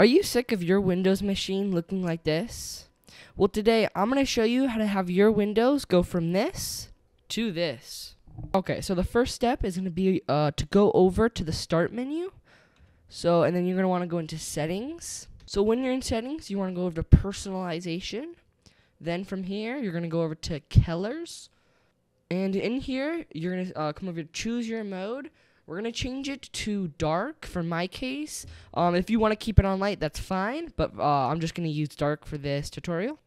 Are you sick of your Windows machine looking like this? Well, today I'm going to show you how to have your Windows go from this to this. Okay, so the first step is going to be uh, to go over to the Start menu. So, and then you're going to want to go into Settings. So when you're in Settings, you want to go over to Personalization. Then from here, you're going to go over to Colors. And in here, you're going to uh, come over to Choose Your Mode. We're going to change it to dark for my case. Um, if you want to keep it on light, that's fine, but uh, I'm just going to use dark for this tutorial.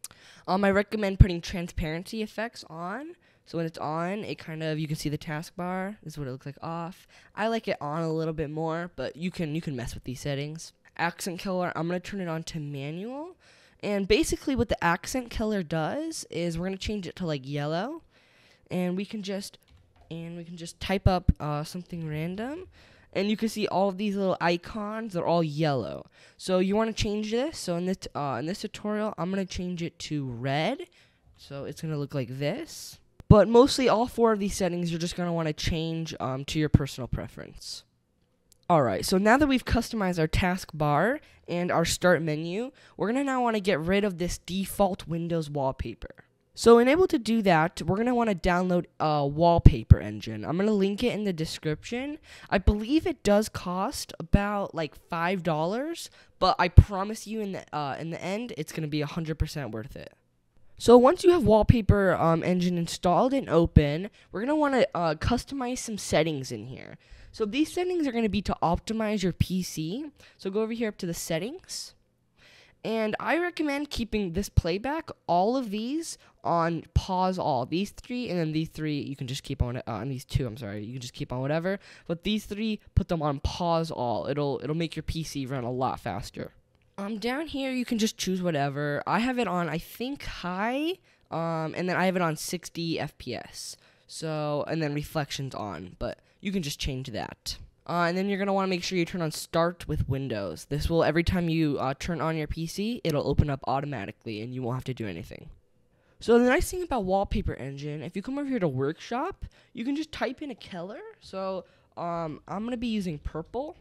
Um, I recommend putting transparency effects on. So when it's on, it kind of you can see the taskbar. This is what it looks like off. I like it on a little bit more, but you can you can mess with these settings. Accent color, I'm gonna turn it on to manual. And basically, what the accent color does is we're gonna change it to like yellow, and we can just and we can just type up uh, something random and you can see all of these little icons they're all yellow. So you want to change this? So in this uh, in this tutorial I'm gonna change it to red. So it's gonna look like this. But mostly all four of these settings you're just gonna want to change um, to your personal preference. Alright, so now that we've customized our taskbar and our start menu, we're going to now want to get rid of this default Windows wallpaper. So in able to do that, we're going to want to download a wallpaper engine. I'm going to link it in the description. I believe it does cost about like $5, but I promise you in the uh, in the end it's going to be 100% worth it. So once you have wallpaper um, engine installed and open, we're going to want to uh, customize some settings in here. So these settings are going to be to optimize your PC. So go over here up to the settings. And I recommend keeping this playback, all of these, on pause all. These three, and then these three, you can just keep on, uh, on these two, I'm sorry, you can just keep on whatever. But these three, put them on pause all. It'll, it'll make your PC run a lot faster. Um, down here, you can just choose whatever. I have it on, I think, high, um, and then I have it on 60 FPS. So, and then reflections on, but you can just change that. Uh, and then you're going to want to make sure you turn on Start with Windows. This will, every time you uh, turn on your PC, it'll open up automatically and you won't have to do anything. So the nice thing about Wallpaper Engine, if you come over here to Workshop, you can just type in a color. So um, I'm going to be using purple.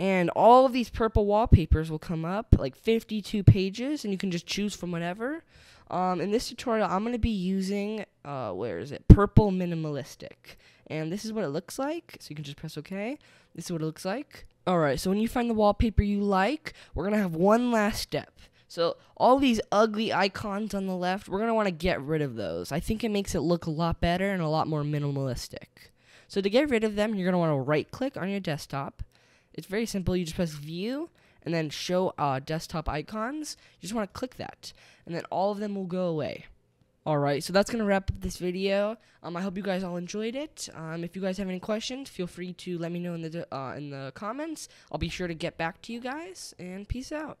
And all of these purple wallpapers will come up, like 52 pages, and you can just choose from whatever. Um, in this tutorial, I'm going to be using, uh, where is it? Purple Minimalistic. And this is what it looks like. So you can just press OK. This is what it looks like. Alright, so when you find the wallpaper you like, we're going to have one last step. So all these ugly icons on the left, we're going to want to get rid of those. I think it makes it look a lot better and a lot more minimalistic. So to get rid of them, you're going to want to right click on your desktop. It's very simple. You just press view and then show uh, desktop icons. You just want to click that and then all of them will go away. Alright, so that's going to wrap up this video. Um, I hope you guys all enjoyed it. Um, if you guys have any questions, feel free to let me know in the, uh, in the comments. I'll be sure to get back to you guys, and peace out.